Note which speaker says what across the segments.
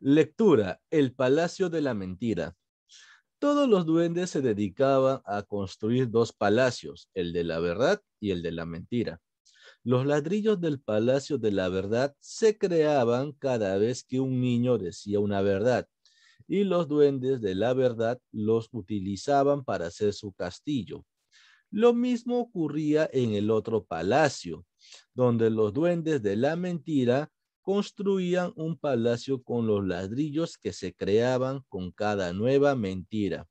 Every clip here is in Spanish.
Speaker 1: Lectura, El Palacio de la Mentira. Todos los duendes se dedicaban a construir dos palacios, el de la verdad y el de la mentira. Los ladrillos del Palacio de la Verdad se creaban cada vez que un niño decía una verdad y los duendes de la verdad los utilizaban para hacer su castillo. Lo mismo ocurría en el otro palacio, donde los duendes de la mentira construían un palacio con los ladrillos que se creaban con cada nueva mentira.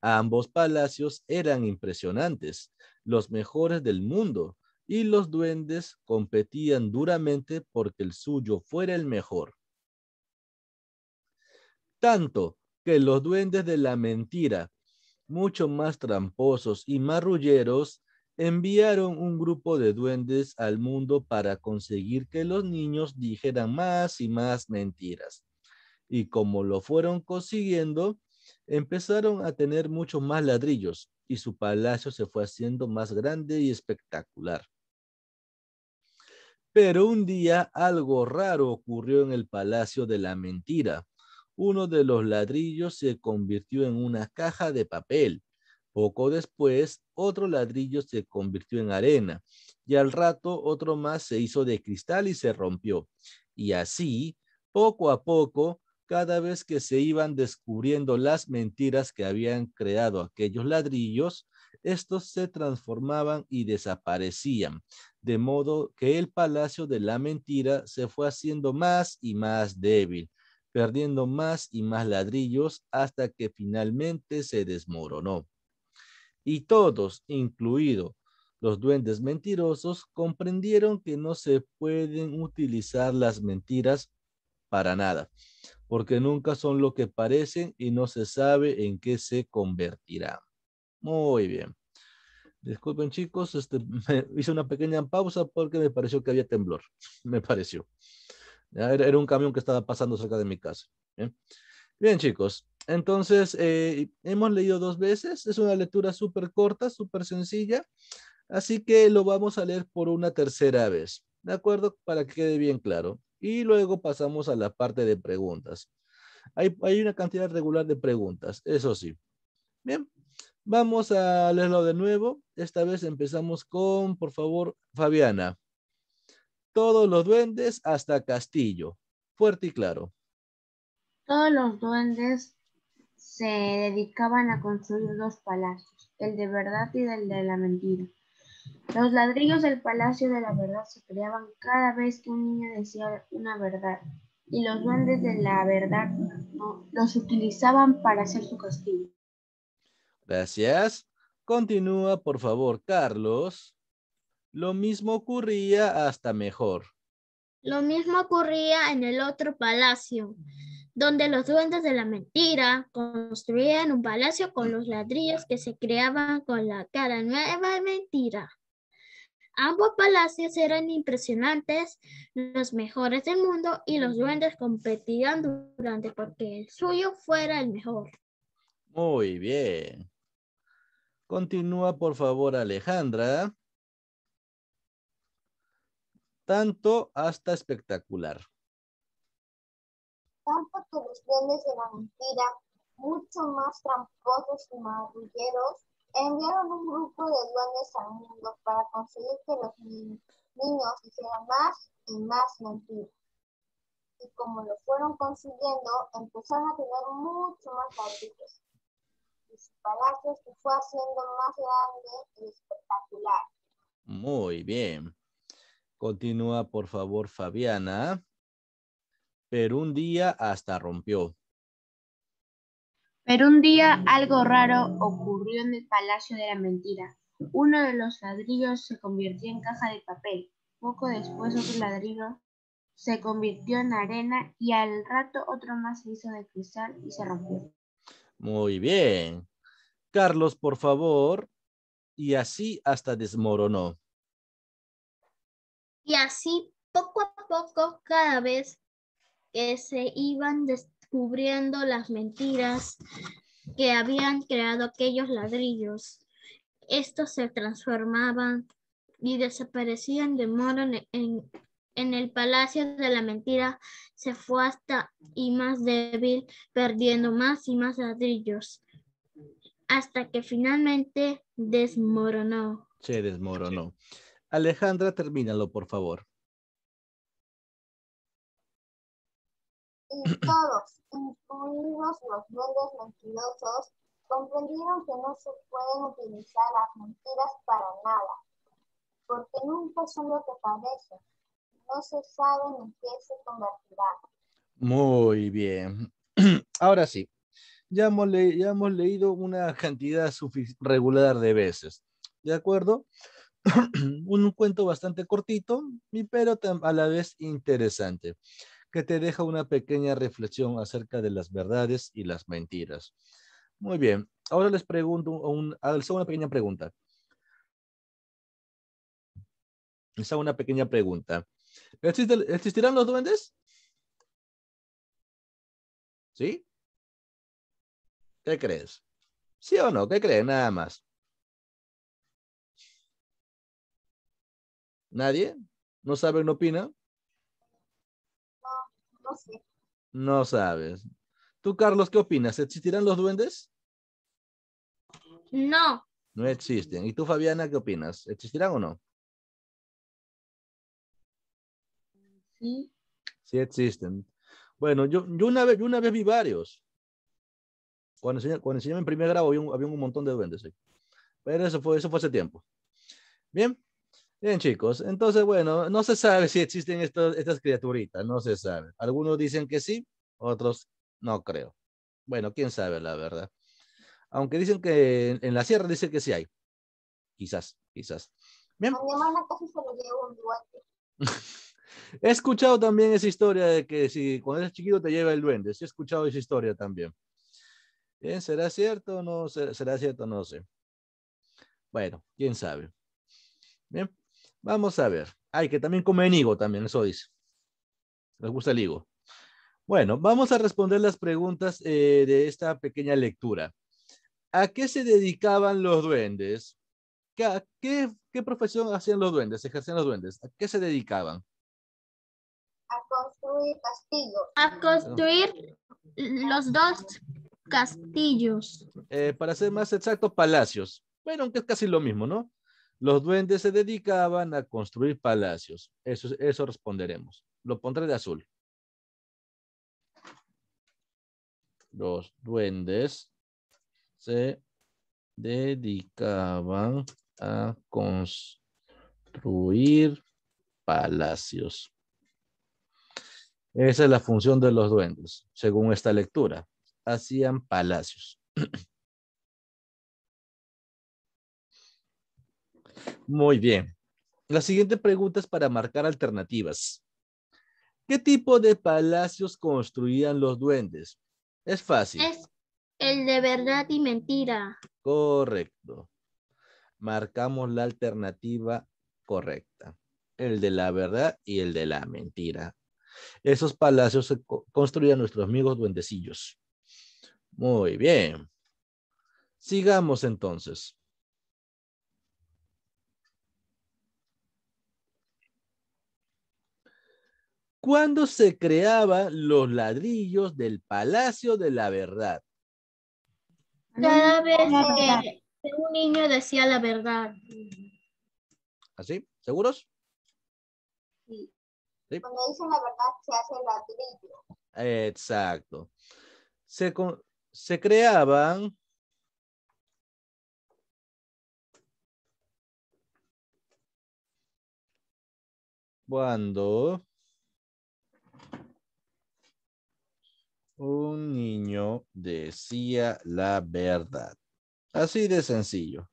Speaker 1: Ambos palacios eran impresionantes, los mejores del mundo, y los duendes competían duramente porque el suyo fuera el mejor. Tanto que los duendes de la mentira, mucho más tramposos y marrulleros, enviaron un grupo de duendes al mundo para conseguir que los niños dijeran más y más mentiras. Y como lo fueron consiguiendo, empezaron a tener muchos más ladrillos y su palacio se fue haciendo más grande y espectacular. Pero un día algo raro ocurrió en el palacio de la mentira. Uno de los ladrillos se convirtió en una caja de papel poco después, otro ladrillo se convirtió en arena y al rato otro más se hizo de cristal y se rompió. Y así, poco a poco, cada vez que se iban descubriendo las mentiras que habían creado aquellos ladrillos, estos se transformaban y desaparecían, de modo que el palacio de la mentira se fue haciendo más y más débil, perdiendo más y más ladrillos hasta que finalmente se desmoronó y todos, incluidos los duendes mentirosos, comprendieron que no se pueden utilizar las mentiras para nada, porque nunca son lo que parecen y no se sabe en qué se convertirán. Muy bien. Disculpen chicos, este, hice una pequeña pausa porque me pareció que había temblor, me pareció. Era, un camión que estaba pasando cerca de mi casa. bien chicos, entonces, eh, hemos leído dos veces, es una lectura súper corta, súper sencilla, así que lo vamos a leer por una tercera vez, ¿de acuerdo? Para que quede bien claro. Y luego pasamos a la parte de preguntas. Hay, hay una cantidad regular de preguntas, eso sí. Bien, vamos a leerlo de nuevo. Esta vez empezamos con, por favor, Fabiana. Todos los duendes hasta Castillo. Fuerte y claro.
Speaker 2: Todos los duendes se dedicaban a construir dos palacios, el de verdad y el de la mentira. Los ladrillos del palacio de la verdad se creaban cada vez que un niño decía una verdad, y los duendes de la verdad los utilizaban para hacer su castillo.
Speaker 1: Gracias. Continúa, por favor, Carlos. Lo mismo ocurría hasta mejor.
Speaker 3: Lo mismo ocurría en el otro palacio donde los duendes de la mentira construían un palacio con los ladrillos que se creaban con la cara nueva mentira. Ambos palacios eran impresionantes, los mejores del mundo, y los duendes competían durante porque el suyo fuera el mejor.
Speaker 1: Muy bien. Continúa, por favor, Alejandra. Tanto hasta espectacular
Speaker 4: tanto que los duendes de la mentira, mucho más tramposos y marrulleros, enviaron un grupo de duendes al mundo para conseguir que los niños hicieran más y más mentiras. Y como lo fueron consiguiendo, empezaron a tener mucho más ladrillos. Y su palacio se fue haciendo más grande y espectacular.
Speaker 1: Muy bien. Continúa, por favor, Fabiana pero un día hasta rompió.
Speaker 2: Pero un día algo raro ocurrió en el Palacio de la Mentira. Uno de los ladrillos se convirtió en caja de papel. Poco después otro ladrillo se convirtió en arena y al rato otro más se hizo de cristal y se rompió.
Speaker 1: Muy bien. Carlos, por favor. Y así hasta desmoronó.
Speaker 3: Y así, poco a poco, cada vez que se iban descubriendo las mentiras que habían creado aquellos ladrillos. Estos se transformaban y desaparecían de modo en, en el palacio de la mentira se fue hasta y más débil, perdiendo más y más ladrillos, hasta que finalmente desmoronó.
Speaker 1: Se desmoronó. Alejandra, termínalo, por favor.
Speaker 4: Y todos, incluidos los duendes mentirosos, comprendieron que no se pueden utilizar las mentiras para nada, porque nunca son lo que parecen. No se sabe en qué se convertirá.
Speaker 1: Muy bien. Ahora sí, ya hemos, ya hemos leído una cantidad regular de veces. ¿De acuerdo? Un cuento bastante cortito, pero a la vez interesante, que te deja una pequeña reflexión acerca de las verdades y las mentiras. Muy bien. Ahora les pregunto, un, hago una pequeña pregunta. Les hago una pequeña pregunta. ¿Existe- ¿Existirán los duendes? ¿Sí? ¿Qué crees? ¿Sí o no? ¿Qué crees? Nada más. ¿Nadie? ¿No sabe, no opina?
Speaker 4: No sé.
Speaker 1: No sabes. ¿Tú, Carlos, qué opinas? ¿Existirán los duendes?
Speaker 3: No,
Speaker 1: No existen. ¿Y tú, Fabiana, qué opinas? ¿Existirán o no?
Speaker 2: Sí.
Speaker 1: Sí existen. Bueno, yo, yo, una, vez, yo una vez vi varios. Cuando enseñé, cuando enseñé en primer grado había un, había un montón de duendes. ahí. Pero eso fue, eso fue hace tiempo. Bien. Bien, chicos. Entonces, bueno, no se sabe si existen estos, estas criaturitas. No se sabe. Algunos dicen que sí, otros no creo. Bueno, quién sabe la verdad. Aunque dicen que en, en la sierra dice que sí hay. Quizás, quizás. Bien. He escuchado también esa historia de que si cuando eres chiquito te lleva el duende. Sí he escuchado esa historia también. Bien, ¿será cierto o no? ¿Será será cierto? No sé. Bueno, quién sabe. Bien, vamos a ver. Ay, que también comen higo también, eso dice. Les gusta el higo. Bueno, vamos a responder las preguntas eh, de esta pequeña lectura. ¿A qué se dedicaban los duendes? ¿Qué, a qué, qué profesión hacían los duendes? ¿Ejercían los duendes? ¿A qué se dedicaban?
Speaker 4: A construir castillos.
Speaker 3: a construir los dos castillos.
Speaker 1: Eh, para ser más exacto, palacios. Bueno, aunque es casi lo mismo, ¿no? Los duendes se dedicaban a construir palacios. Eso, eso responderemos. Lo pondré de azul. Los duendes se dedicaban a construir palacios. Esa es la función de los duendes, según esta lectura. Hacían palacios. Muy bien. La siguiente pregunta es para marcar alternativas. ¿Qué tipo de palacios construían los duendes? Es fácil.
Speaker 3: Es el de verdad y mentira.
Speaker 1: Correcto. Marcamos la alternativa correcta. El de la verdad y el de la mentira. Esos palacios se co- construían nuestros amigos duendecillos. Muy bien. Sigamos entonces. ¿Cuándo se creaban los ladrillos del Palacio de la Verdad?
Speaker 3: Cada vez
Speaker 2: verdad.
Speaker 3: que un niño decía la verdad.
Speaker 1: ¿Así? ¿Seguros?
Speaker 4: Cuando dicen la verdad se hace ladrillo.
Speaker 1: Exacto. Se, se creaban cuando un niño decía la verdad. Así de sencillo.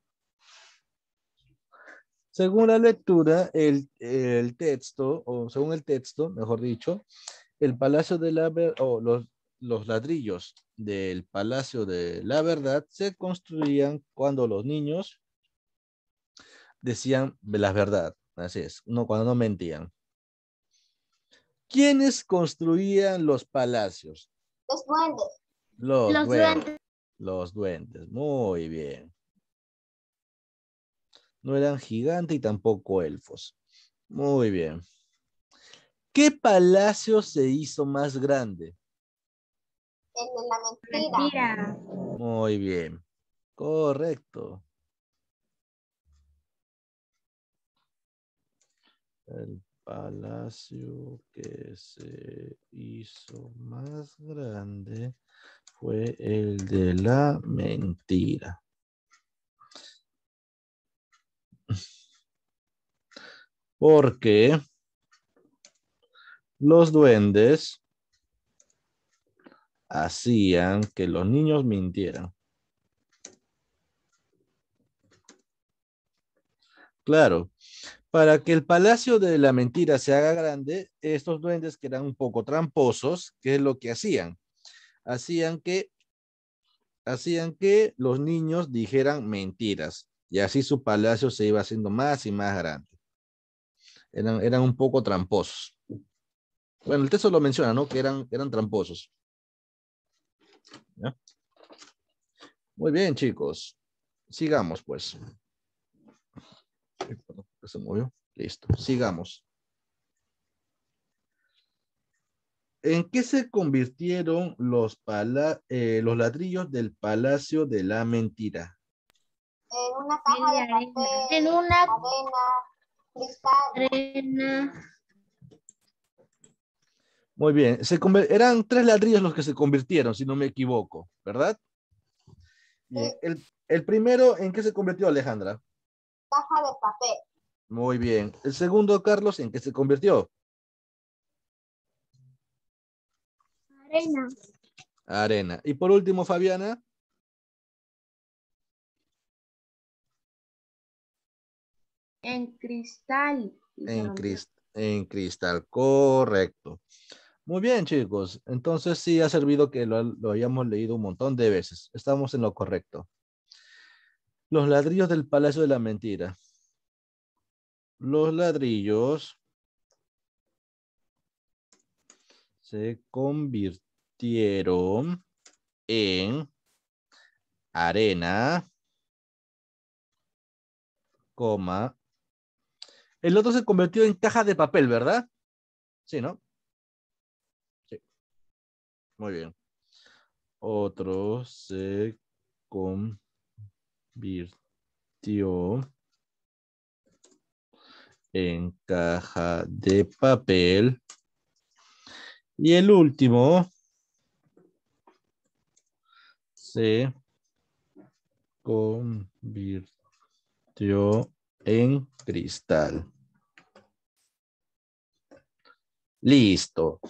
Speaker 1: Según la lectura, el, el texto, o según el texto, mejor dicho, el Palacio de la Verdad, o los, los ladrillos del Palacio de la Verdad se construían cuando los niños decían la verdad. Así es, no, cuando no mentían. ¿Quiénes construían los palacios?
Speaker 4: Los duendes.
Speaker 1: Los,
Speaker 3: Los
Speaker 1: duendes.
Speaker 3: duendes.
Speaker 1: Los duendes, muy bien. No eran gigantes y tampoco elfos. Muy bien. ¿Qué palacio se hizo más grande?
Speaker 4: El de la mentira.
Speaker 2: Mentira.
Speaker 1: Muy bien. Correcto. El palacio que se hizo más grande fue el de la mentira. Porque los duendes hacían que los niños mintieran. Claro, para que el palacio de la mentira se haga grande, estos duendes que eran un poco tramposos, ¿qué es lo que hacían? Hacían que, hacían que los niños dijeran mentiras y así su palacio se iba haciendo más y más grande. Eran, eran un poco tramposos. Bueno, el texto lo menciona, ¿no? Que eran, eran tramposos. Muy bien, chicos. Sigamos, pues. Se movió. Listo. Sigamos. ¿En qué se convirtieron los, pala- eh, los ladrillos del Palacio de la Mentira?
Speaker 4: En una caja de papel.
Speaker 3: En una
Speaker 4: Arena. Cristal.
Speaker 3: arena.
Speaker 1: Muy bien. Se eran tres ladrillos los que se convirtieron, si no me equivoco, ¿verdad? Bien. El, el primero, ¿en qué se convirtió Alejandra?
Speaker 4: Caja de papel.
Speaker 1: Muy bien. El segundo, Carlos, ¿en qué se convirtió?
Speaker 3: Arena.
Speaker 1: Arena. Y por último, Fabiana.
Speaker 2: En cristal.
Speaker 1: En, en cristal, correcto. Muy bien, chicos. Entonces sí ha servido que lo, lo hayamos leído un montón de veces. Estamos en lo correcto. Los ladrillos del Palacio de la Mentira. Los ladrillos se convirtieron en arena, coma. El otro se convirtió en caja de papel, ¿verdad? Sí, ¿no? Sí. Muy bien. Otro se convirtió en caja de papel. Y el último se convirtió en cristal. Listo.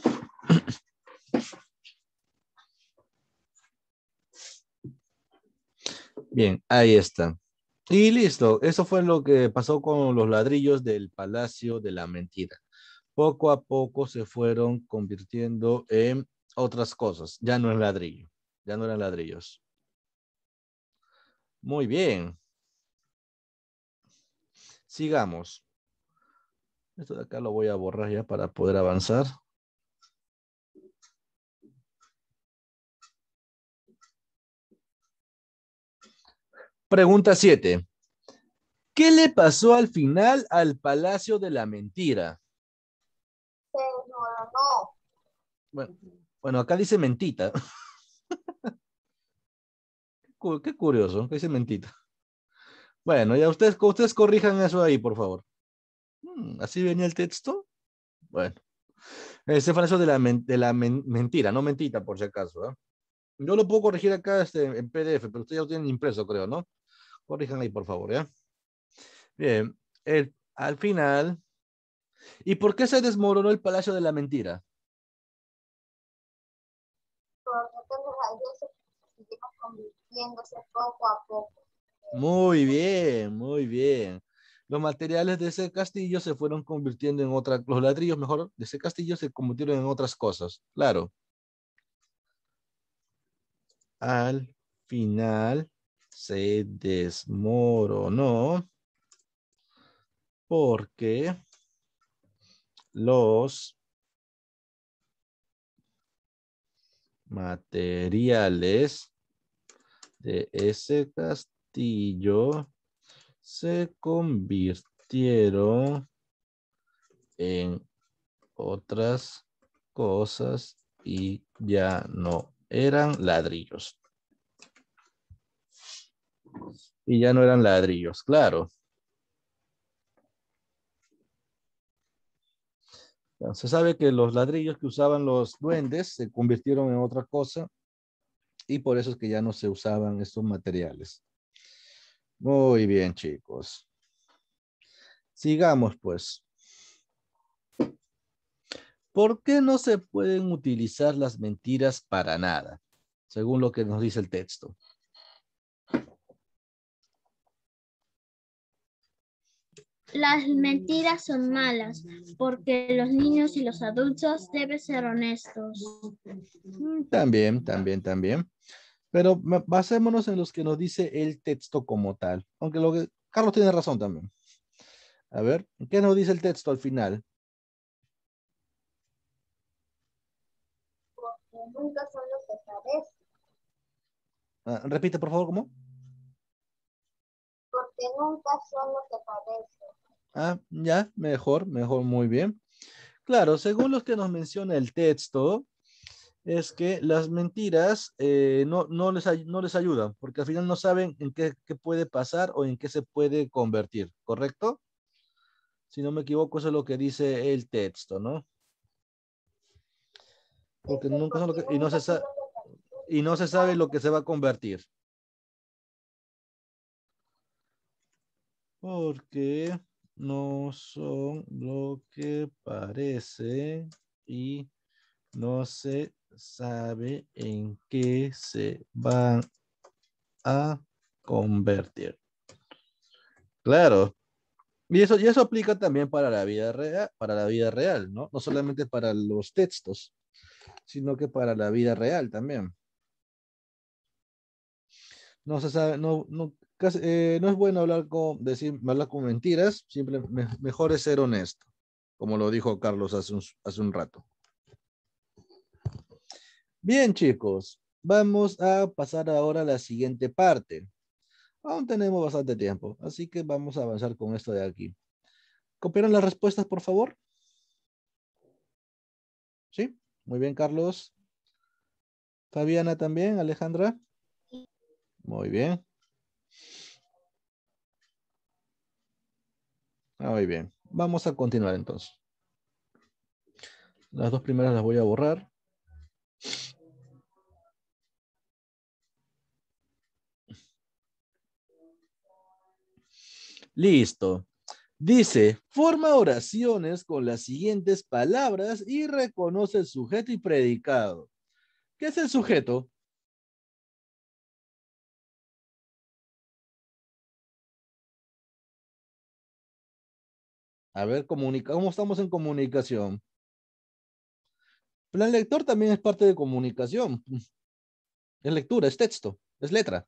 Speaker 1: Bien, ahí está. Y listo. Eso fue lo que pasó con los ladrillos del Palacio de la Mentira. Poco a poco se fueron convirtiendo en otras cosas. Ya no es ladrillo. Ya no eran ladrillos. Muy bien. Sigamos. Esto de acá lo voy a borrar ya para poder avanzar. Pregunta 7. ¿Qué le pasó al final al Palacio de la Mentira?
Speaker 4: Se desmoronó.
Speaker 1: Bueno, bueno acá dice mentita. Qué cu- Qué curioso, que dice mentita. Bueno, ya ustedes, ustedes corrijan eso ahí, por favor. Hmm, ¿Así venía el texto? Bueno. Ese fue eso de la, men- de la men- mentira, no mentita, por si acaso. ¿ah? Yo lo puedo corregir acá este, en PDF, pero ustedes ya lo tienen impreso, creo, ¿no? Corrijan ahí, por favor, ¿ya? Bien. El, al final. ¿Y por qué se desmoronó el Palacio de la Mentira?
Speaker 4: Convirtiéndose poco a poco.
Speaker 1: Muy bien, muy bien. Los materiales de ese castillo se fueron convirtiendo en otras, los ladrillos, mejor, de ese castillo se convirtieron en otras cosas. Claro. Al final se desmoronó porque los materiales de ese castillo se convirtieron en otras cosas y ya no eran ladrillos. Y ya no eran ladrillos, claro. Se sabe que los ladrillos que usaban los duendes se convirtieron en otra cosa y por eso es que ya no se usaban estos materiales. Muy bien, chicos. Sigamos, pues. ¿Por qué no se pueden utilizar las mentiras para nada? Según lo que nos dice el texto.
Speaker 3: Las mentiras son malas porque los niños y los adultos deben ser honestos.
Speaker 1: Mm, también, también, también. Pero basémonos en los que nos dice el texto como tal. Aunque lo que Carlos tiene razón también. A ver, ¿qué nos dice el texto al final?
Speaker 4: Porque nunca son lo que.
Speaker 1: Ah, repite, por favor, ¿cómo?
Speaker 4: Porque nunca son lo que parecen.
Speaker 1: Ah, ya, mejor, mejor, muy bien. Claro, según los que nos menciona el texto, es que las mentiras eh, no, no, les, no les ayudan, porque al final no saben en qué, qué, puede pasar o en qué se puede convertir, ¿correcto? Si no me equivoco, eso es lo que dice el texto, ¿no? Porque nunca son lo que, y no se sabe, y no se sabe lo que se va a convertir. Porque no son lo que parece y no se sabe en qué se van a convertir. Claro. Y eso, y eso aplica también para la vida real, para la vida real, ¿no? No solamente para los textos, sino que para la vida real también. No se sabe, no, no, eh, no es bueno hablar con, decir, hablar con mentiras, mejor es ser honesto, como lo dijo Carlos hace un, hace un rato. Bien, chicos, vamos a pasar ahora a la siguiente parte. Aún tenemos bastante tiempo, así que vamos a avanzar con esto de aquí. ¿Copiaron las respuestas, por favor? ¿Sí? Muy bien, Carlos. Fabiana también, Alejandra. Muy bien. Muy bien. Vamos a continuar entonces. Las dos primeras las voy a borrar. Listo. Dice, forma oraciones con las siguientes palabras y reconoce el sujeto y predicado. ¿Qué es el sujeto? A ver, comunica ¿cómo estamos en comunicación? Plan lector también es parte de comunicación. Es lectura, es texto, es letra.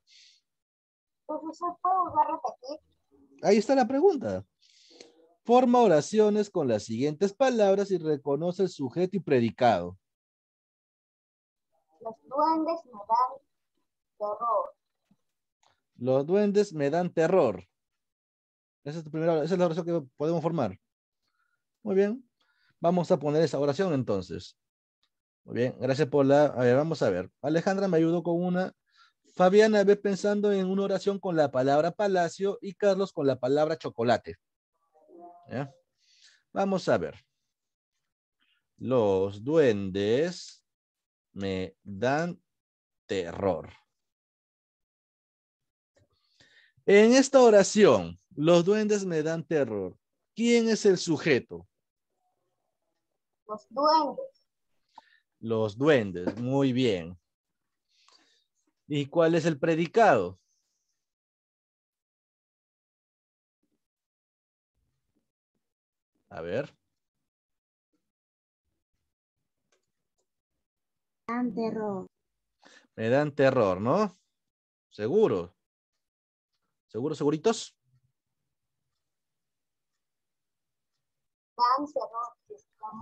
Speaker 4: Profesor, ¿puedo repetir?
Speaker 1: Ahí está la pregunta. Forma oraciones con las siguientes palabras y reconoce el sujeto y predicado.
Speaker 4: Los duendes me dan terror.
Speaker 1: Los duendes me dan terror. Esa es, es la oración que podemos formar. Muy bien. Vamos a poner esa oración entonces. Muy bien, gracias por la... A ver, vamos a ver. Alejandra me ayudó con una. Fabiana ve pensando en una oración con la palabra palacio y Carlos con la palabra chocolate. Vamos a ver. Los duendes me dan terror. En esta oración, los duendes me dan terror. ¿Quién es el sujeto?
Speaker 4: Los duendes.
Speaker 1: Los duendes, muy bien. ¿Y cuál es el predicado? A ver.
Speaker 2: Me dan terror.
Speaker 1: Me dan terror, ¿no? Seguro. ¿Seguro, seguritos?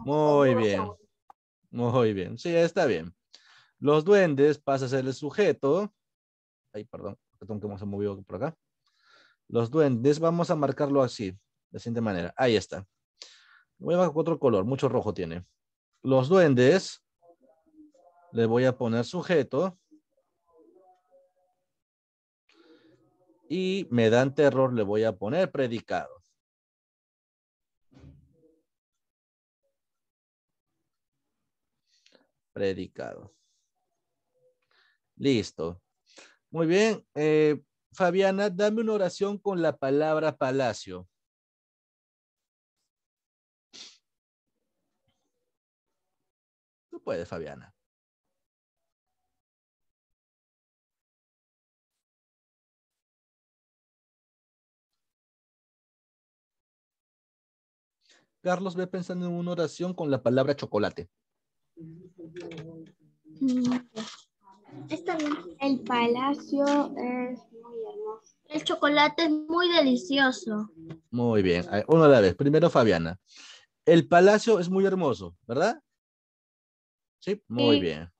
Speaker 1: Muy bien. Muy bien. Sí, está bien. Los duendes pasa a ser el sujeto. Ay, perdón. Perdón que se movió por acá. Los duendes, vamos a marcarlo así, de la siguiente manera. Ahí está. Voy a otro color, mucho rojo tiene. Los duendes, le voy a poner sujeto. Y me dan terror, le voy a poner predicado. Predicado. Listo. Muy bien. Eh, Fabiana, dame una oración con la palabra palacio. Tú puedes, Fabiana. Carlos ve pensando en una oración con la palabra chocolate.
Speaker 3: Mm, Está bien.
Speaker 2: El palacio es muy hermoso.
Speaker 3: El chocolate es muy delicioso.
Speaker 1: Muy bien. A ver, Uno a la vez. Primero, Fabiana. El palacio es muy hermoso, ¿verdad? Sí, muy
Speaker 2: Sí.
Speaker 1: bien.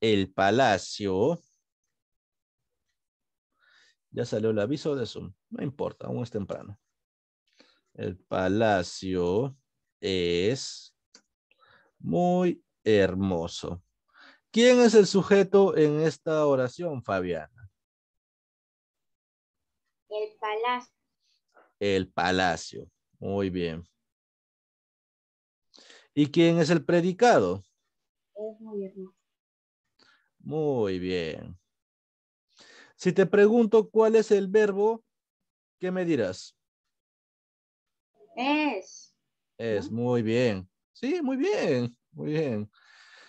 Speaker 1: El palacio. Ya salió el aviso de Zoom. No importa, aún es temprano. El palacio es muy hermoso. ¿Quién es el sujeto en esta oración, Fabiana?
Speaker 2: El palacio
Speaker 1: El palacio. Muy bien. ¿Y quién es el predicado?
Speaker 2: es muy hermoso.
Speaker 1: Muy bien. Si te pregunto cuál es el verbo, ¿qué me dirás?
Speaker 2: Es
Speaker 1: Es muy bien. Sí, muy bien. Muy bien.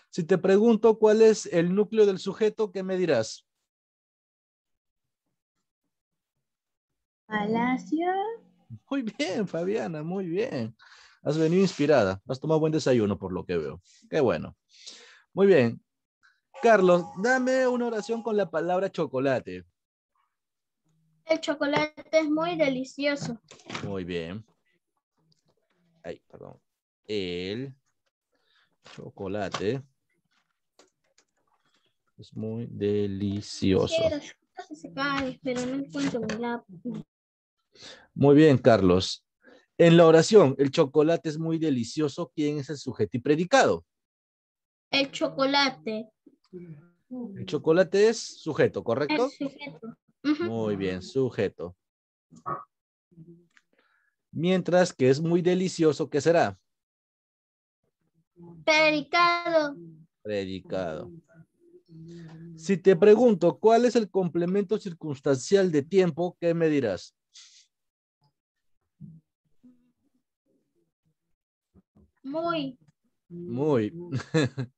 Speaker 1: Si te pregunto cuál es el núcleo del sujeto, ¿qué me dirás?
Speaker 2: palacio.
Speaker 1: Muy bien, Fabiana, muy bien. Has venido inspirada. Has tomado buen desayuno por lo que veo. Qué bueno. Muy bien. Carlos, dame una oración con la palabra chocolate.
Speaker 3: El chocolate es muy delicioso.
Speaker 1: Muy bien. Ay, perdón. El chocolate es muy delicioso. Muy bien, Carlos. En la oración, el chocolate es muy delicioso. ¿Quién es el sujeto y predicado?
Speaker 3: El chocolate.
Speaker 1: El chocolate es sujeto, ¿correcto?
Speaker 3: El sujeto.
Speaker 1: Muy bien, sujeto. Mientras que es muy delicioso, ¿qué será?
Speaker 3: Predicado.
Speaker 1: Predicado. Si te pregunto cuál es el complemento circunstancial de tiempo, ¿qué me dirás?
Speaker 3: Muy.
Speaker 1: Muy.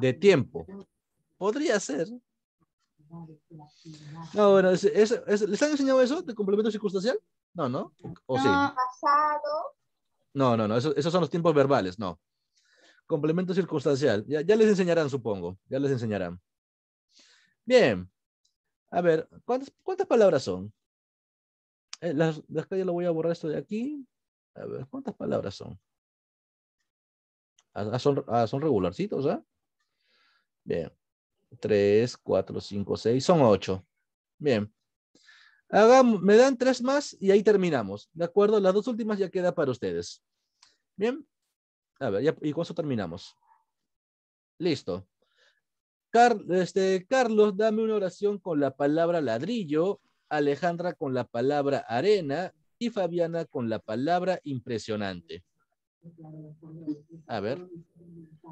Speaker 1: de tiempo. Podría ser. No, bueno, es- es- es- ¿les han enseñado eso de complemento circunstancial? No, ¿no? ¿O sí?
Speaker 2: No,
Speaker 4: Pasado,
Speaker 1: No, no, no, eso- esos son los tiempos verbales, no. Complemento circunstancial. Ya, les enseñarán, supongo. Ya les enseñarán. Bien. A ver, ¿cuántas, cuántas palabras son? Eh, las, las ya lo voy a borrar esto de aquí. A ver, ¿cuántas palabras son? Ah, ah, son, ah, son regularcitos, ¿ah? Bien. Tres, cuatro, cinco, seis. Son ocho. Bien. Hagamos, me dan tres más y ahí terminamos. ¿De acuerdo? Las dos últimas ya queda para ustedes. Bien. A ver, ya, y con eso terminamos. Listo. Car- este, Carlos, dame una oración con la palabra ladrillo, Alejandra con la palabra arena y Fabiana con la palabra impresionante. A ver.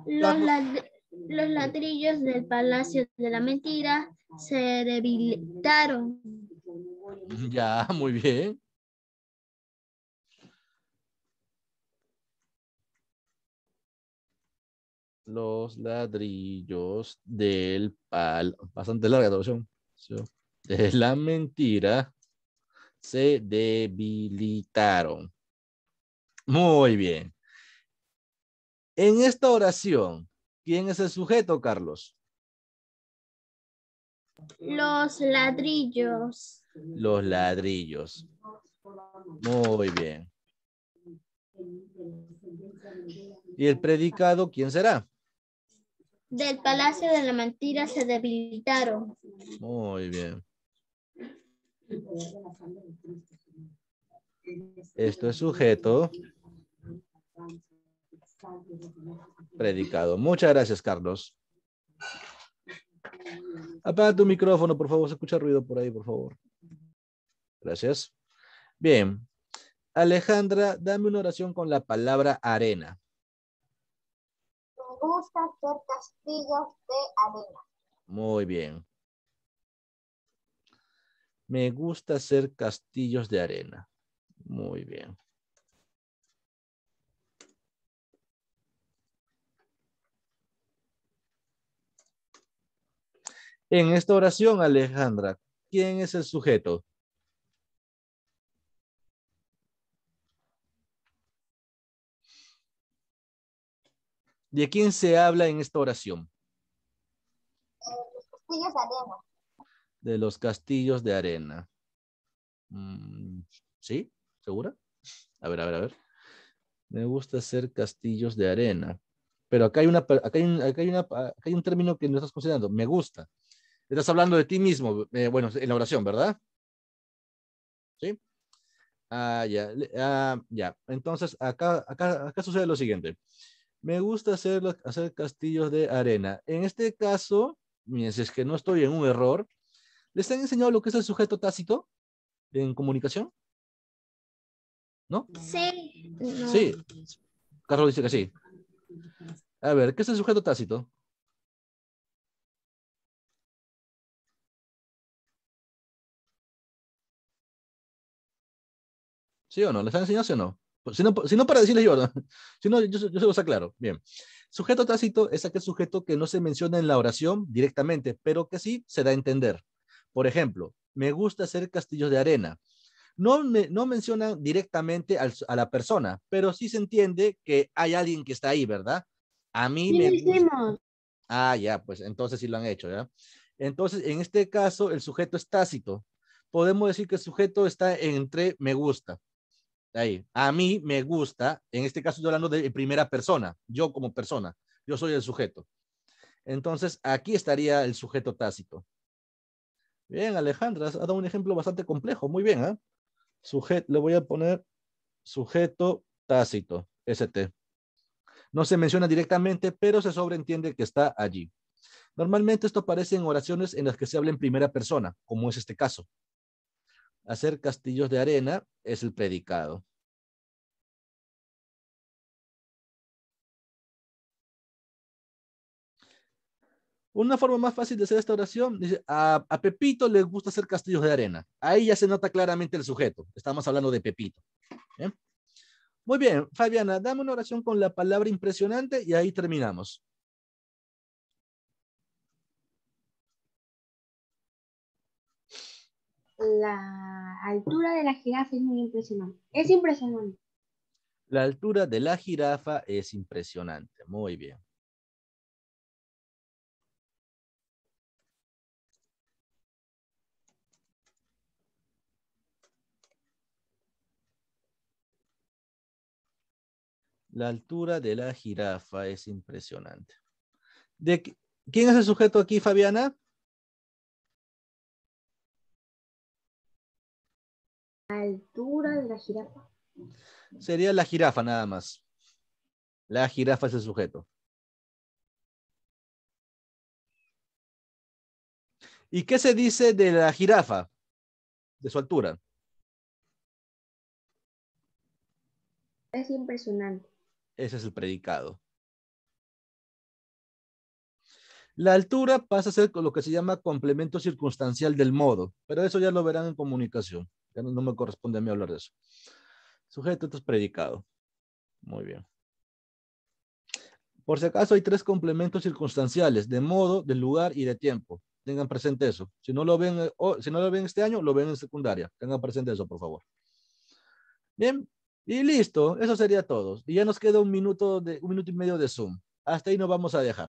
Speaker 3: Los, lad- los ladrillos del Palacio de la Mentira se debilitaron.
Speaker 1: Ya, muy bien. Los ladrillos del pal, bastante larga traducción. De la mentira se debilitaron. Muy bien. En esta oración, ¿quién es el sujeto, Carlos?
Speaker 3: Los ladrillos.
Speaker 1: Los ladrillos. Muy bien. ¿Y el predicado quién será?
Speaker 3: Del Palacio de la Mentira se debilitaron.
Speaker 1: Muy bien. Esto es sujeto. Predicado. Muchas gracias, Carlos. Apaga tu micrófono, por favor. Se escucha ruido por ahí, por favor. Gracias. Bien. Alejandra, dame una oración con la palabra arena.
Speaker 4: Gusta hacer castillos de arena.
Speaker 1: Muy bien. Me gusta hacer castillos de arena. Muy bien. En esta oración, Alejandra, ¿quién es el sujeto? ¿De quién se habla en esta oración?
Speaker 4: Los castillos de arena.
Speaker 1: De los castillos de arena. Mm, ¿Sí? ¿Segura? A ver, a ver, a ver. Me gusta hacer castillos de arena. Pero acá hay, una, acá hay, un, acá hay, una, acá hay un término que no estás considerando. Me gusta. Estás hablando de ti mismo, eh, bueno, en la oración, ¿verdad? ¿Sí? Ah, ya, ah, ya. Entonces, acá, acá, acá sucede lo siguiente. Me gusta hacer, hacer castillos de arena. En este caso, miren, si es que no estoy en un error, ¿les han enseñado lo que es el sujeto tácito en comunicación? ¿No?
Speaker 3: Sí.
Speaker 1: Sí. Carlos dice que sí. A ver, ¿qué es el sujeto tácito? ¿Sí o no? ¿Les han enseñado sí o no? Pues, si no, si no para decirles yo, ¿no? si no, yo, yo se los aclaro. Bien. Sujeto tácito es aquel sujeto que no se menciona en la oración directamente, pero que sí se da a entender. Por ejemplo, me gusta hacer castillos de arena. No, me, no menciona directamente al, a la persona, pero sí se entiende que hay alguien que está ahí, ¿verdad? A mí
Speaker 2: Sí,
Speaker 1: me gusta-. Ah, ya, pues entonces sí lo han hecho, ¿ya? Entonces, en este caso, el sujeto es tácito. Podemos decir que el sujeto está entre me gusta. Ahí, a mí me gusta, en este caso estoy hablando de primera persona, yo como persona, yo soy el sujeto. Entonces, aquí estaría el sujeto tácito. Bien, Alejandra, has dado un ejemplo bastante complejo, muy bien. Sujeto, le voy a poner sujeto tácito, ST. No se menciona directamente, pero se sobreentiende que está allí. Normalmente esto aparece en oraciones en las que se habla en primera persona, como es este caso. Hacer castillos de arena es el predicado. Una forma más fácil de hacer esta oración, dice, a, Pepito le gusta hacer castillos de arena. Ahí ya se nota claramente el sujeto. Estamos hablando de Pepito. ¿Bien? Muy bien, Fabiana, dame una oración con la palabra impresionante y ahí terminamos.
Speaker 2: La altura de la jirafa es muy impresionante. Es impresionante.
Speaker 1: La altura de la jirafa es impresionante. Muy bien. La altura de la jirafa es impresionante. ¿De ¿Quién es el sujeto aquí, Fabiana?
Speaker 2: Altura de la jirafa.
Speaker 1: Sería la jirafa nada más. La jirafa es el sujeto. ¿Y qué se dice de la jirafa? De su altura.
Speaker 2: Es impresionante.
Speaker 1: Ese es el predicado. La altura pasa a ser con lo que se llama complemento circunstancial del modo, pero eso ya lo verán en comunicación. No, me corresponde a mí hablar de eso. Sujeto, esto es predicado. Muy bien. Por si acaso hay tres complementos circunstanciales, de modo, de lugar y de tiempo. Tengan presente eso. Si no lo ven, eh, si no lo ven este año, lo ven en secundaria. Tengan presente eso, por favor. Bien, y listo. Eso sería todo. Y ya nos queda un minuto, de, un minuto y medio de Zoom. Hasta ahí nos vamos a dejar.